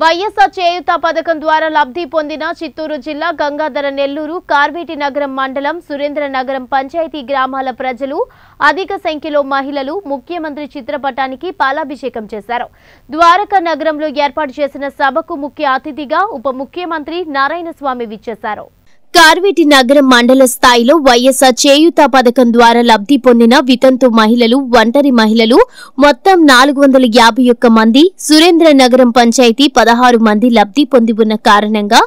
వైఎస్ఆర్ చేయూత పథకం ద్వారా లబ్ధి పొందిన చిత్తూరు జిల్లా గంగాధర నెల్లూరు కార్వేటి నగరం మండలం సురేంద్ర నగరం పంచాయతీ గ్రామాల ప్రజలు అధిక సంఖ్యలో మహిళలు ముఖ్యమంత్రి చిత్రపటానికి పాలాభిషేకం చేశారు. ద్వారకా నగరంలో ఏర్పాటు చేసిన సభకు ముఖ్య అతిథిగా ఉప ముఖ్యమంత్రి నారాయణస్వామి విచ్చేశారు. కార్వేటి నగరం మండల స్థాయిలో వైఎస్ఆర్ చేయూత పథకం ద్వారా లబ్ధి పొందిన వితంతు మహిళలు ఒంటరి మహిళలు మొత్తం నాలుగు వందల యాభై ఒక్క మంది సురేంద్ర నగరం పంచాయతీ పదహారు మంది లబ్ధి పొంది ఉన్న కారణంగా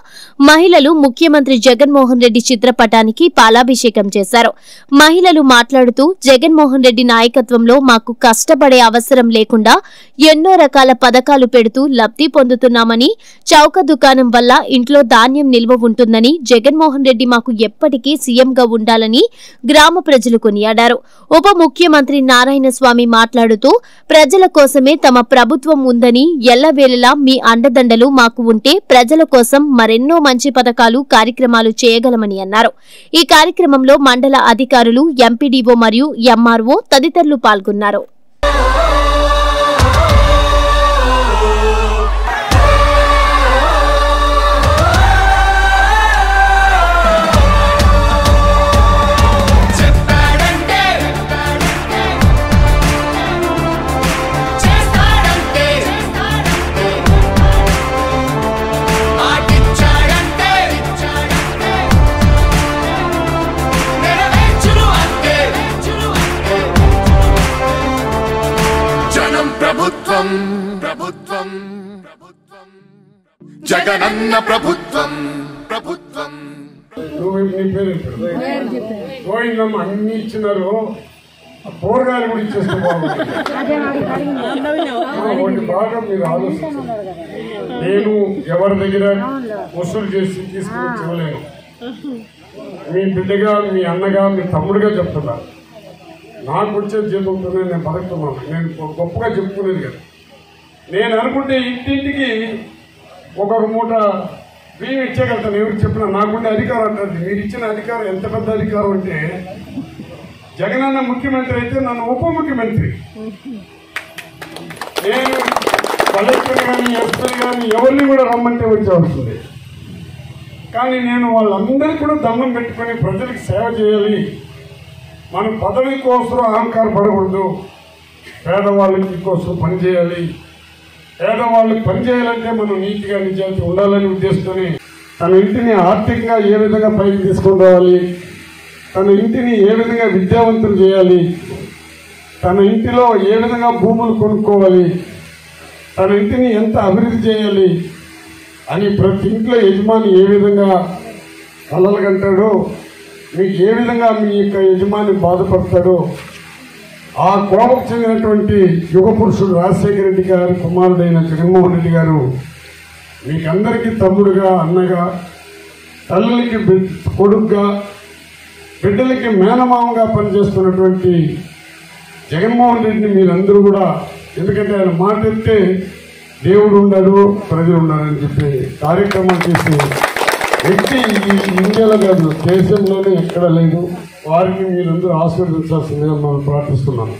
మహిళలు ముఖ్యమంత్రి జగన్మోహన్ రెడ్డి చిత్రపటానికి పాలాభిషేకం చేశారు. మహిళలు మాట్లాడుతూ జగన్మోహన్ రెడ్డి నాయకత్వంలో మాకు కష్టపడే అవసరం లేకుండా ఎన్నో రకాల పథకాలు పెడుతూ లబ్ధి పొందుతున్నామని చౌక దుకాణం వల్ల ఇంట్లో ధాన్యం నిల్వ ఉంటుందని జగన్మోహన్ రెడ్డి మాకు ఎప్పటికీ సీఎంగా ఉండాలని గ్రామ ప్రజలు కొనియాడారు. ఉప ముఖ్యమంత్రి నారాయణ స్వామి మాట్లాడుతూ ప్రజల కోసమే తమ ప్రభుత్వం ఉందని ఎల్లవేళలా మీ అండదండలు మాకు ఉంటే ప్రజల కోసం మరెన్నో మంచి పథకాలు కార్యక్రమాలు చేయగలమని అన్నారు. ఈ కార్యక్రమంలో మండల అధికారులు ఎంపీడీఓ మరియు ఎంఆర్ఓ తదితరులు పాల్గొన్నారు. ప్రభుత్వం. ప్రభుత్వం ప్రభుత్వం జగనన్న ప్రభుత్వం. ప్రభుత్వం. గోవిందమ్మ అన్ని ఇచ్చినారు. ఆ కూరగాయలు కూడా ఇచ్చేస్తే బాగుంటుంది. బాగా మీరు ఆలోచించారు నేను ఎవరి దగ్గర వసూలు చేసి తీసుకుని ఇవ్వలేను మీ బిడ్డగా మీ అన్నగా మీ తమ్ముడిగా చెప్తున్నా. నాకు వచ్చే జీతంతోనే నేను బతుకుతున్నాను. నేను గొప్పగా చెప్పుకునేది కదా. నేను అనుకుంటే ఇంటింటికి ఒక్కొక్క మూట బియ్యం ఇచ్చేయగలుగుతాను ఎవరికి చెప్పినా నాకుండే అధికారం అంటారు. మీరు ఇచ్చిన అధికారం ఎంత పెద్ద అధికారం అంటే జగనన్న ముఖ్యమంత్రి అయితే నన్ను ఉప ముఖ్యమంత్రి. నేను కలెక్టర్ కానీ ఎస్పీ కానీ ఎవరిని కూడా రమ్మంటే వచ్చేవస్తుంది కానీ నేను వాళ్ళందరికీ కూడా దండం పెట్టుకొని ప్రజలకు సేవ చేయాలి. మనం పదవి కోసం అహంకార పడకూడదు పేదవాళ్ళకి కోసం పనిచేయాలి పేదవాళ్ళు పనిచేయాలంటే మనం నీతిగా నిజాయితీ ఉండాలని ఉద్దేశించుకొని తన ఇంటిని ఆర్థికంగా ఏ విధంగా పైకి తీసుకొని రావాలి తన ఇంటిని ఏ విధంగా విద్యావంతులు చేయాలి తన ఇంటిలో ఏ విధంగా భూములు కొనుక్కోవాలి తన ఇంటిని ఎంత అభివృద్ధి చేయాలి అని ప్రతి ఇంట్లో యజమాని ఏ విధంగా కలలు కంటాడో మీకు ఏ విధంగా మీ యొక్క యజమాని బాధపడతాడో ఆ కోపకు చెందినటువంటి యుగ పురుషుడు రాజశేఖర రెడ్డి గారు కుమారుడైన జగన్మోహన్ రెడ్డి గారు మీకందరికీ తమ్ముడుగా అన్నగా తల్లులకి కొడుగ్గా కొడుకుగా బిడ్డలకి మేనమామగా పనిచేస్తున్నటువంటి జగన్మోహన్ రెడ్డిని మీరందరూ కూడా ఎందుకంటే ఆయన మాట ఎత్తే దేవుడు ఉండడు ప్రజలు ఉన్నాడని చెప్పి కార్యక్రమం చేసి వ్యక్తి ఈ ఇండియాలో కాదు దేశంలోనే ఎక్కడ లేదు. వారిని మీరందరూ ఆశీర్వదించాల్సిందిగా మనం ప్రార్థిస్తున్నాను